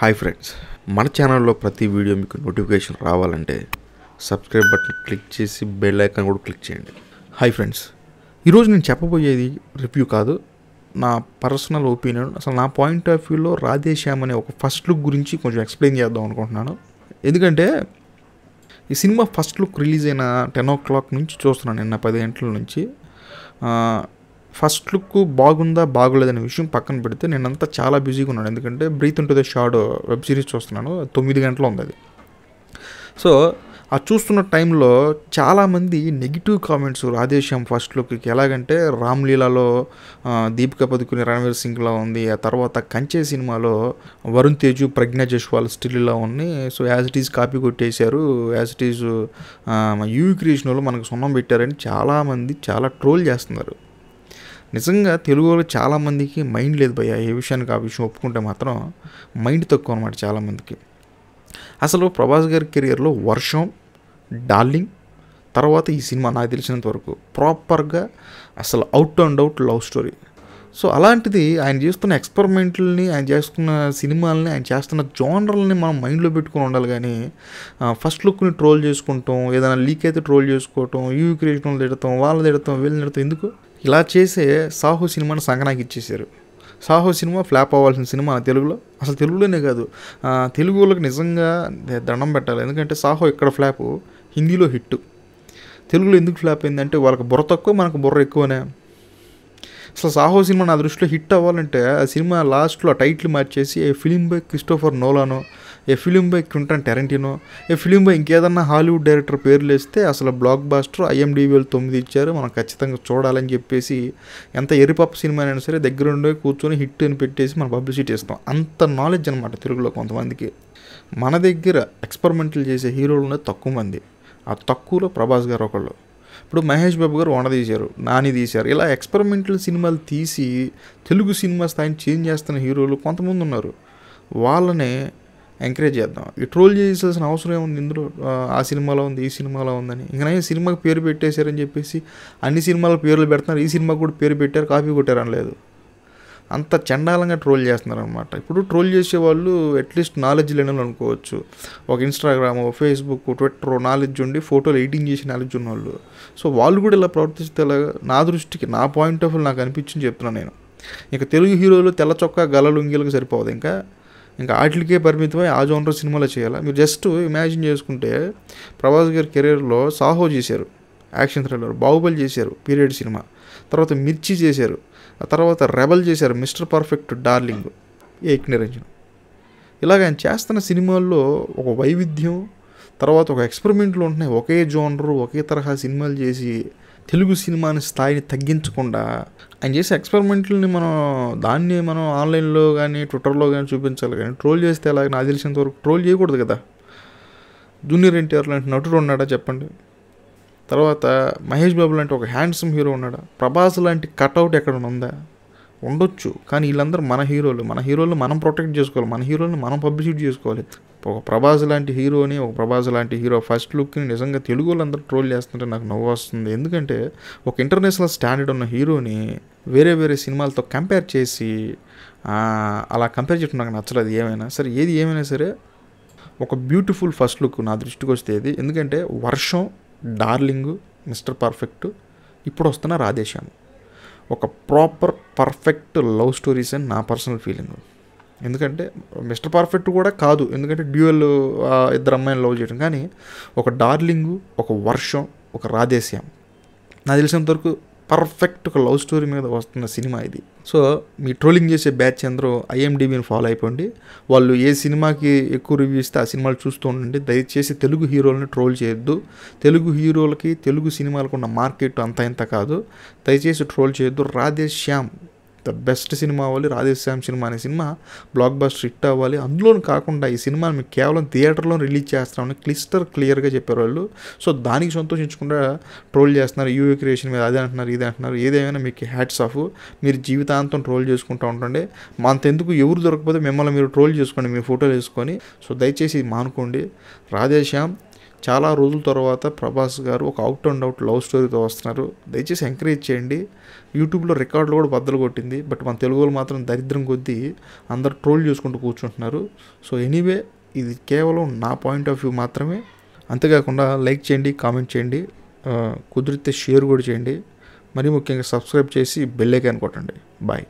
Hi friends మన ఛానల్లో ప్రతి వీడియో మీకు నోటిఫికేషన్ రావాలంటే సబ్స్క్రైబ్ బటన్ క్లిక్ చేసి బెల్ ఐకాన్ కూడా క్లిక్ చేయండి. హాయ్ ఫ్రెండ్స్ ఈరోజు నేను చెప్పబోయేది రివ్యూ కాదు నా పర్సనల్ ఒపీనియన్. అసలు నా పాయింట్ ఆఫ్ వ్యూలో రాధేశ్యామ్ అనే ఒక ఫస్ట్ లుక్ గురించి కొంచెం ఎక్స్ప్లెయిన్ చేద్దాం అనుకుంటున్నాను. ఎందుకంటే ఈ సినిమా ఫస్ట్ లుక్ రిలీజ్ అయిన టెన్ ఓ క్లాక్ నుంచి చూస్తున్నాను నిన్న పది గంటల నుంచి. ఫస్ట్ లుక్ బాగుందా బాగోలేదనే విషయం పక్కన పెడితే నేనంతా చాలా బిజీగా ఉన్నాను. ఎందుకంటే breathe into the shadow web series చూస్తున్నాను. తొమ్మిది గంటల ఉంది అది. సో ఆ చూస్తున్న టైంలో చాలామంది నెగిటివ్ కామెంట్స్ రాధేశ్యామ్ ఫస్ట్ లుక్కి. ఎలాగంటే రామ్లీలాలో దీపికా పదుకుని రణవీర్ సింగ్లా ఉంది. ఆ తర్వాత కంచే సినిమాలో వరుణ్ తేజు ప్రజ్ఞా జస్వాల్ స్టిల్లా ఉంది so as it is copy కొట్టేశారు. యాజ్ ఇట్ ఈజ్ యూవి క్రియేషన్లో మనకు సున్నం పెట్టారని చాలామంది చాలా ట్రోల్ చేస్తున్నారు. నిజంగా తెలుగులో చాలామందికి మైండ్ లేదు భయ్య ఏ విషయానికి ఆ విషయం ఒప్పుకుంటే మాత్రం మైండ్ తక్కువ అనమాట చాలామందికి. అసలు ప్రభాస్ గారి కెరియర్లో వర్షం డార్లింగ్ తర్వాత ఈ సినిమా నాకు తెలిసినంత వరకు ప్రాపర్గా అసలు out and out love story. So అలాంటిది ఆయన చేస్తున్న ఎక్స్పెరిమెంట్లని ఆయన చేస్తున్న సినిమాలని ఆయన చేస్తున్న జోనర్లని మనం మైండ్లో పెట్టుకుని ఉండాలి కానీ ఫస్ట్ లుక్ని ట్రోల్ చేసుకుంటాం ఏదైనా లీక్ అయితే ట్రోల్ చేసుకోవటం యూ క్రియేషన్ తిడతాం వాళ్ళు తిడతాం వీళ్ళని తిడతాం ఎందుకు? ఇలా చేసే సాహో సినిమాని సంగనాకి ఇచ్చేసారు సాహో సినిమా ఫ్లాప్ అవ్వాల్సిన సినిమా తెలుగులో. అసలు తెలుగులోనే కాదు. తెలుగు వాళ్ళకి నిజంగా దండం పెట్టాలి. ఎందుకంటే సాహో ఇక్కడ ఫ్లాప్? హిందీలో హిట్ తెలుగులో ఎందుకు ఫ్లాప్ అయిందంటే వాళ్ళకి బుర్ర తక్కువ మనకు బుర్ర ఎక్కువనే. అసలు సాహో సినిమా నా దృష్టిలో హిట్ అవ్వాలంటే ఆ సినిమా లాస్ట్లో టైటిల్ మార్చేసి a film by Christopher నోలానో a film by Quentin Tarantino a film by ఇంకేదన్నా హాలీవుడ్ డైరెక్టర్ పేర్లు వేస్తే అసలు బ్లాక్ బాస్టర్ ఐఎండివిఎల్ తొమ్మిది ఇచ్చారు. మనం ఖచ్చితంగా చూడాలని చెప్పేసి ఎంత ఎరిపప్ప సినిమా అయినా సరే దగ్గరుండే కూర్చొని హిట్ అని పెట్టేసి మనం పబ్లిసిటీ ఇస్తాం అంత నాలెడ్జ్ అనమాట తెలుగులో కొంతమందికి. మన దగ్గర ఎక్స్పెరిమెంటల్ చేసే హీరోలు ఉన్నది తక్కువ మంది. ఆ తక్కువలో ప్రభాస్ గారు ఒకళ్ళు. ఇప్పుడు మహేష్ బాబు గారు వండ తీశారు నాని తీశారు. ఇలా ఎక్స్పెరిమెంటల్ సినిమాలు తీసి తెలుగు సినిమా స్థాయిని చేంజ్ చేస్తున్న హీరోలు కొంతమంది ఉన్నారు. వాళ్ళనే ఎంకరేజ్ చేద్దాం. ఈ ట్రోల్ చేయాల్సిన అవసరం ఏముంది ఇందులో? ఆ, సినిమాలో ఉంది ఈ సినిమాలో ఉందని. ఇంకా సినిమాకి పేరు పెట్టేశారని చెప్పేసి అన్ని సినిమాల పేర్లు పెడుతున్నారు. ఈ సినిమాకి కూడా పేరు పెట్టారు కాపీ కొట్టారని లేదు అంత చండాలంగా ట్రోల్ చేస్తున్నారనమాట ఇప్పుడు ట్రోల్ చేసే వాళ్ళు అట్లీస్ట్ నాలెడ్జ్ లేని అనుకోవచ్చు. ఒక ఇన్స్టాగ్రామ్ ఫేస్బుక్ ట్విట్టర్ నాలెడ్జ్ ఉండి ఫోటోలు ఎడిటింగ్ చేసి నాలెడ్జ్ ఉన్న వాళ్ళు సో వాళ్ళు కూడా ఇలా ప్రవర్తిస్తే నా దృష్టికి నా పాయింట్ ఆఫ్ వ్యూ నాకు అనిపించింది చెప్తున్నాను నేను. ఇంకా తెలుగు హీరోలు తెల్ల చొక్కా గలలుంగిలకు సరిపోదు. ఇంకా ఇంకా వాటికే పరిమితమై ఆ జోనర్ సినిమాలో చేయాలి? మీరు జస్ట్ ఇమాజిన్ చేసుకుంటే ప్రభాస్ గారి కెరీర్లో సాహో చేశారు. యాక్షన్ థ్రిల్లర్ బాహుబలి చేశారు పీరియడ్ సినిమా. తర్వాత మిర్చి చేశారు ఆ తర్వాత రెబల్ చేశారు mister perfect darling Ek Niranjan. ఇలాగ ఆయన చేస్తున్న సినిమాల్లో ఒక వైవిధ్యం తర్వాత ఒక ఎక్స్పెరిమెంట్లు ఉంటున్నాయి. ఒకే జోనరు ఒకే తరహా సినిమాలు చేసి తెలుగు సినిమాని స్థాయిని తగ్గించకుండా ఆయన చేసే ఎక్స్పెరిమెంట్లని మనం దాన్ని మనం ఆన్లైన్లో కానీ ట్విట్టర్లో కానీ చూపించాలి. కానీ ట్రోల్ చేస్తే ఎలాగ నాకు తెలిసినంత వరకు ట్రోల్ చేయకూడదు కదా. జూనియర్ ఎన్టీఆర్ లాంటి నటుడు ఉన్నాడా చెప్పండి? తర్వాత మహేష్ బాబు లాంటి ఒక హ్యాండ్సమ్ హీరో ఉన్నాడా? ప్రభాస్ లాంటి కట్అవుట్ ఎక్కడ ఉందా? ఉండొచ్చు. కానీ వీళ్ళందరూ మన హీరోలు. మన హీరోలు మనం ప్రొటెక్ట్ చేసుకోవాలి. మన హీరోని మనం పబ్లిసిటీ చేసుకోవాలి. ఒక ప్రభాస్ లాంటి హీరోని ఒక ప్రభాస్ లాంటి హీరో ఫస్ట్ లుక్ని నిజంగా తెలుగు వాళ్ళందరూ ట్రోల్ చేస్తుంటే నాకు నవ్వు వస్తుంది. ఎందుకంటే ఒక ఇంటర్నేషనల్ స్టాండర్డ్ ఉన్న హీరోని వేరే వేరే సినిమాలతో కంపేర్ చేసి అలా కంపేర్ చేయడం నాకు నచ్చలేదు. ఏమైనా సరే ఏది ఏమైనా సరే ఒక బ్యూటిఫుల్ ఫస్ట్ లుక్ నా దృష్టికి వస్తే ఇది ఎందుకంటే వర్షం డార్లింగ్ మిస్టర్ పర్ఫెక్ట్ ఇప్పుడు వస్తున్న రాధేశ్యామ్. ఒక ప్రాపర్ పర్ఫెక్ట్ లవ్ స్టోరీస్ అని నా పర్సనల్ ఫీలింగ్. ఎందుకంటే మిస్టర్ పర్ఫెక్ట్ కూడా కాదు. ఎందుకంటే డ్యూయల్ ఇద్దరు అమ్మాయిని లవ్ చేయడం. కానీ ఒక డార్లింగు ఒక వర్షం ఒక రాధేశ్యామ్. నాకు తెలిసినంతవరకు పర్ఫెక్ట్ ఒక లవ్ స్టోరీ మీద వస్తున్న సినిమా ఇది. సో మీ ట్రోలింగ్ చేసే బ్యాచ్ అందరూ ఐఎండిబిని ఫాలో అయిపోండి. వాళ్ళు ఏ సినిమాకి ఎక్కువ రివ్యూ ఇస్తే ఆ సినిమాలు చూస్తూ ఉండండి. దయచేసి తెలుగు హీరోలని ట్రోల్ చేయొద్దు. తెలుగు హీరోలకి తెలుగు సినిమాలకు ఉన్న మార్కెట్ అంత ఇంత కాదు. దయచేసి ట్రోల్ చేయొద్దు. Radhe Shyam the best cinema అవ్వాలి రాధేశ్యామ్ సినిమా అనే సినిమా బ్లాక్ బస్టర్ హిట్ అవ్వాలి. అందులోనూ కాకుండా ఈ సినిమాని మీకు కేవలం థియేటర్లో రిలీజ్ చేస్తామని క్లిస్టర్ క్లియర్గా చెప్పారు వాళ్ళు. సో దానికి సంతోషించకుండా ట్రోల్ చేస్తున్నారు. యూఏ క్రియేషన్ మీద అదే అంటున్నారు ఇది అంటున్నారు. ఏదేమైనా మీకు హ్యాట్స్ ఆఫ్. మీరు జీవితాంతం ట్రోల్ చేసుకుంటూ ఉంటుండే. అంతెందుకు ఎవరు దొరకకపోతే మిమ్మల్ని మీరు ట్రోల్ చేసుకోండి మీ ఫోటోలు వేసుకొని. సో దయచేసి మానుకోండి. రాధేశ్యామ్ చాలా రోజుల తర్వాత ప్రభాస్ గారు ఒక అవుట్ అండ్ అవుట్ లవ్ స్టోరీతో వస్తున్నారు. దయచేసి ఎంకరేజ్ చేయండి. యూట్యూబ్లో రికార్డులు కూడా బద్దలు కొట్టింది. బట్ మన తెలుగు వాళ్ళు మాత్రం దరిద్రం కొద్దీ అందరు ట్రోల్ చేసుకుంటూ కూర్చుంటున్నారు. సో ఎనీవే ఇది కేవలం నా పాయింట్ ఆఫ్ వ్యూ మాత్రమే. అంతేకాకుండా లైక్ చేయండి కామెంట్ చేయండి. కుదిరితే షేర్ కూడా చేయండి. మరీ ముఖ్యంగా సబ్స్క్రైబ్ చేసి బెల్ ఐకాన్ కొట్టండి. బాయ్